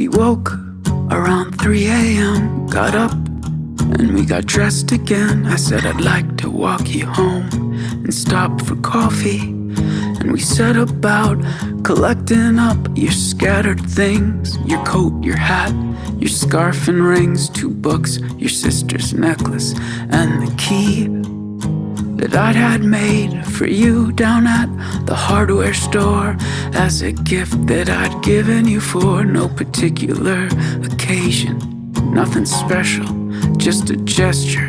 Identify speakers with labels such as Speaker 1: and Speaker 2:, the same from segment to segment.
Speaker 1: We woke around 3 a.m., got up, and we got dressed again. I said I'd like to walk you home and stop for coffee. And we set about collecting up your scattered things your coat, your hat, your scarf and rings, two books, your sister's necklace, and the key that I'd had made for you down at the hardware store as a gift that I'd given you for no particular occasion. Nothing special, just a gesture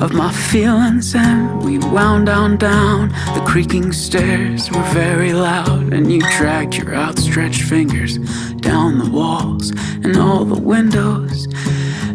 Speaker 1: of my feelings. And we wound on down. The creaking stairs were very loud, and you dragged your outstretched fingers down the walls and all the windows.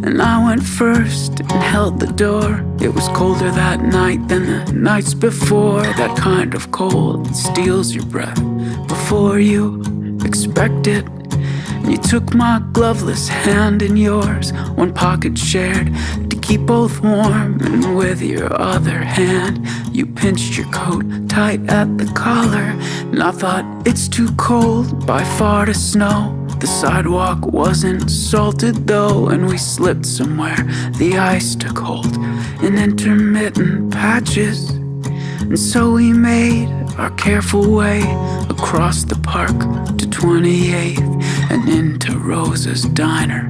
Speaker 1: And I went first and held the door. It was colder that night than the nights before. That kind of cold steals your breath before you expect it. And you took my gloveless hand in yours, one pocket shared to keep both warm. And with your other hand, you pinched your coat tight at the collar. And I thought it's too cold by far to snow. The sidewalk wasn't salted though, and we slipped somewhere. The ice took hold in intermittent patches. And so we made our careful way across the park to 28th and into Rosa's diner,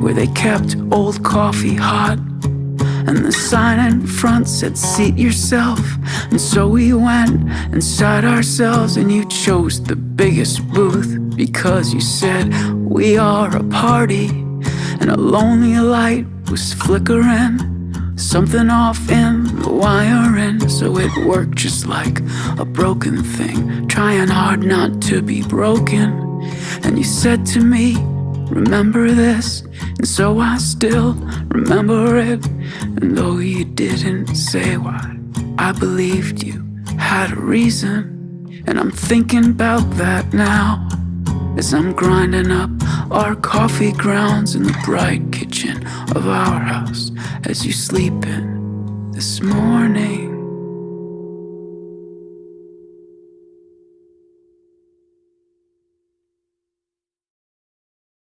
Speaker 1: where they kept old coffee hot. And the sign in front said, Seat yourself. And so we went and sat ourselves, and you chose the biggest booth because you said, We are a party. And a lonely light was flickering, something off in the wiring. So it worked just like a broken thing, trying hard not to be broken. And you said to me, Remember this, and so I still remember it. And though you didn't say why, I believed you had a reason. And I'm thinking about that now as I'm grinding up our coffee grounds in the bright kitchen of our house as you sleep in this morning.